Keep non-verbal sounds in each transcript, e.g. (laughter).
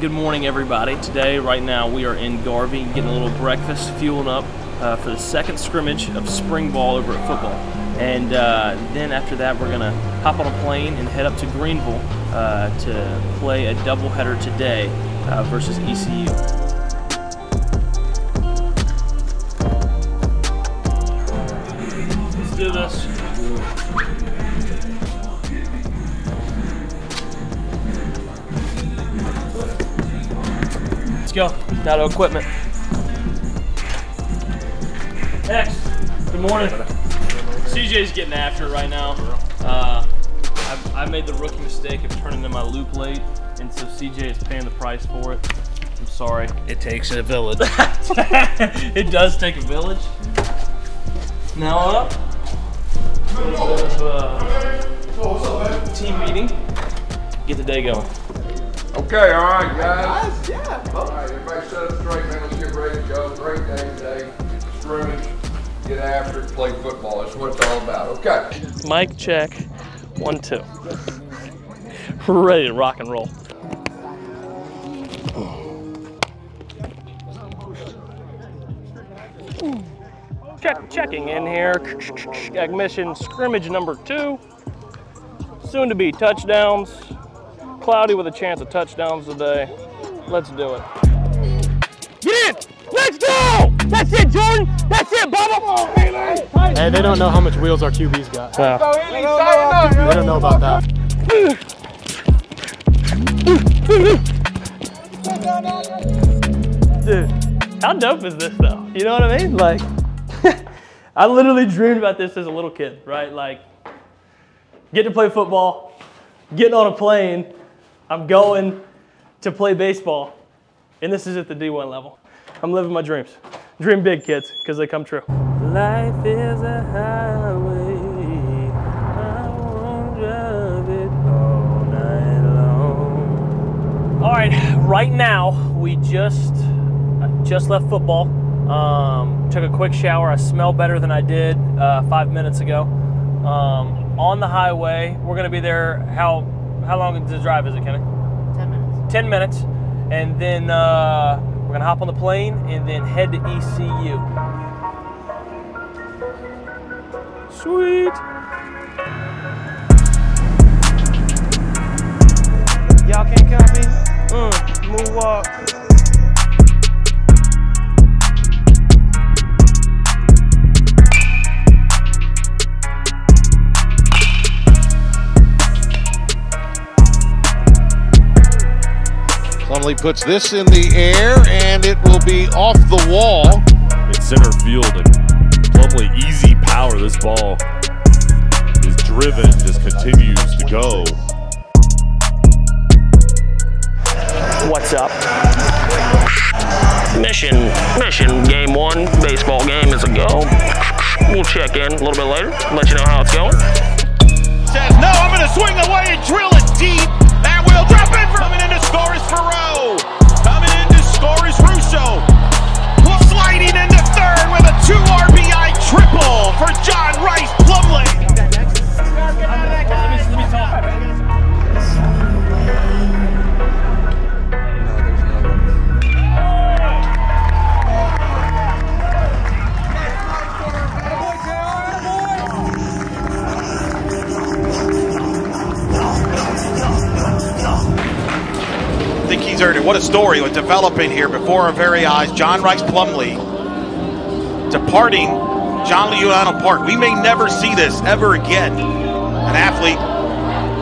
Good morning, everybody. Today, right now, we are in Garvey getting a little breakfast, fueling up uh, for the second scrimmage of spring ball over at football. And uh, then after that, we're going to hop on a plane and head up to Greenville uh, to play a doubleheader today uh, versus ECU. Let's go. Now to equipment. X, good morning. CJ's getting after it right now. Uh, I've, made the rookie mistake of turning in my loop late, and so CJ is paying the price for it. I'm sorry. It takes a village. (laughs) it does take a village. Now up. A little bit of uh, team meeting. Get the day going. Okay, all right, guys. Yeah. All right, everybody set up straight, man. Let's get ready to go. Great day today. Scrimmage, get after it, play football. That's what it's all about. Okay. Mic check. One, two. Ready to rock and roll. Check, checking in here. Mission scrimmage number two. Soon to be touchdowns. Cloudy with a chance of touchdowns today. Let's do it. Get in! Let's go! That's it, Jordan! That's it, Bubba! Hey, they don't know how much wheels our QB's got. Yeah. They don't know about that. Dude, how dope is this though? You know what I mean? Like, (laughs) I literally dreamed about this as a little kid, right? Like, get to play football, getting on a plane, I'm going to play baseball, and this is at the D1 level. I'm living my dreams. Dream big, kids, because they come true. Life is a highway. I won't drive it all night long. All right, right now we just just left football. Um, took a quick shower. I smell better than I did uh, five minutes ago. Um, on the highway, we're gonna be there. How how long does the drive is it, Kenny? Ten minutes. Ten minutes, and then uh, we're gonna hop on the plane and then head to ECU. Sweet. Y'all can't copy? Mm, moonwalk. Plumlee puts this in the air, and it will be off the wall. in center field and Plumlee easy power. This ball is driven, just continues to go. What's up? Mission, mission, game one, baseball game is a go. We'll check in a little bit later, let you know how it's going. says, no, I'm going to swing away and drill it deep. That will drop in for coming in to score is Farrow. Think he's earned it. What a story was developing here before our very eyes. John Rhys Plumlee departing John Euliano Park. We may never see this ever again. An athlete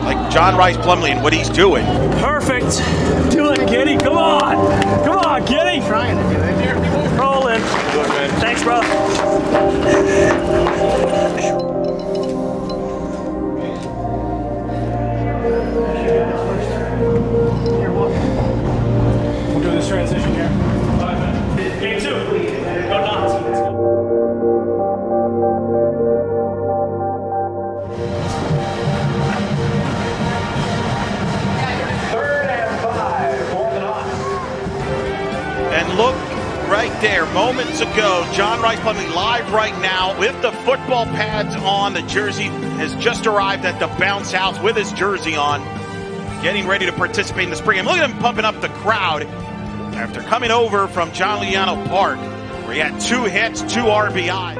like John Rhys Plumlee and what he's doing. Perfect. Do it, Kitty. Come on. Come on, Kitty. Trying to do it. Roll in. Thanks, bro. And look right there, moments ago, John Rhys Plumlee live right now with the football pads on. The jersey has just arrived at the bounce house with his jersey on. getting ready to participate in the spring. And look at him pumping up the crowd after coming over from John Euliano Park, he had two hits, two RBI.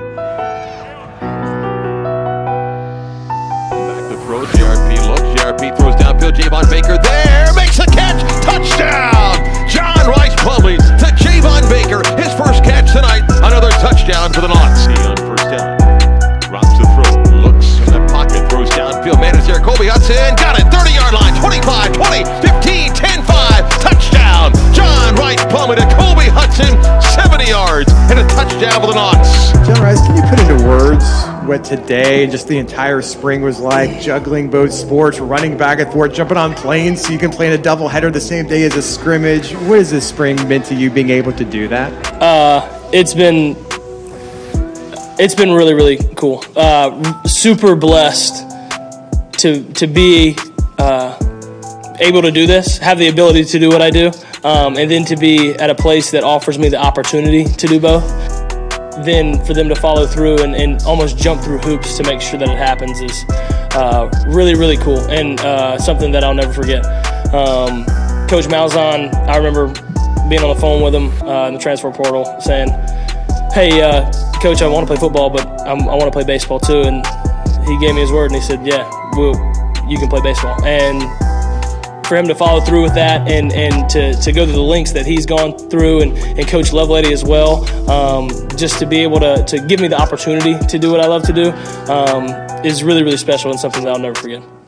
Back to throw. JRP looks. JRP throws downfield. Javon Baker there makes a catch. Touchdown. John Rhys Plumlee to Javon Baker. His first catch tonight. Another touchdown for the Knights. On first down. Rocks the throw. Looks in the pocket. Throws downfield. Man is there. Colby Hudson. Got it. 30 yard line. 25, 20, 15, 10, 5. Touchdown. John Rhys Plumlee to Colby Hudson. 70 yards and a touchdown Knights. John Rhys, can you put into words what today and just the entire spring was like? Juggling both sports, running back and forth, jumping on planes so you can play in a doubleheader the same day as a scrimmage. What has this spring meant to you being able to do that? Uh, it's been it's been really really cool. Uh, super blessed to to be uh, able to do this, have the ability to do what I do, um, and then to be at a place that offers me the opportunity to do both. Then for them to follow through and, and almost jump through hoops to make sure that it happens is uh, really really cool and uh, something that I'll never forget. Um, Coach Malzahn, I remember being on the phone with him uh, in the transfer portal saying, "Hey, uh, coach, I want to play football, but I'm, I want to play baseball too." And he gave me his word, and he said, "Yeah, we'll, you can play baseball." And for him to follow through with that, and and to, to go to the links that he's gone through, and, and Coach Lovelady as well, um, just to be able to to give me the opportunity to do what I love to do, um, is really really special and something that I'll never forget.